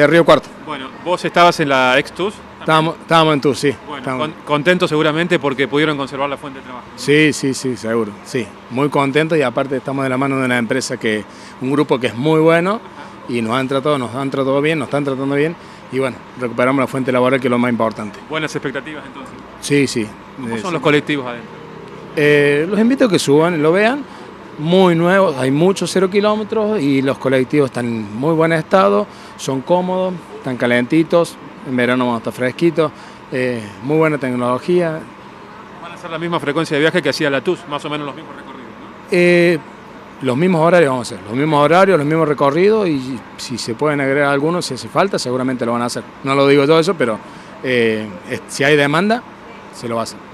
de Río Cuarto. Bueno, vos estabas en la ex-TUS. Estábamos, estábamos en TUS, sí. Bueno, con- contentos seguramente porque pudieron conservar la fuente de trabajo. Sí, sí, sí, seguro. Sí, muy contento y aparte estamos de la mano de una empresa que, un grupo que es muy bueno y nos han tratado, nos han tratado bien, nos están tratando bien y bueno, recuperamos la fuente laboral que es lo más importante. Buenas expectativas entonces. Sí, sí. ¿Cómo Eh, son sí. los colectivos adentro? Eh, los invito a que suban, lo vean. Muy nuevos, hay muchos cero kilómetros y los colectivos están en muy buen estado, son cómodos, están calentitos, en verano vamos a estar fresquitos, eh, muy buena tecnología. Van a ser la misma frecuencia de viaje que hacía la TUS, más o menos los mismos recorridos, ¿no? Eh, los mismos horarios vamos a hacer, los mismos horarios, los mismos recorridos y si se pueden agregar algunos, si hace falta, seguramente lo van a hacer. No lo digo todo eso, pero eh, si hay demanda, se lo va a hacer.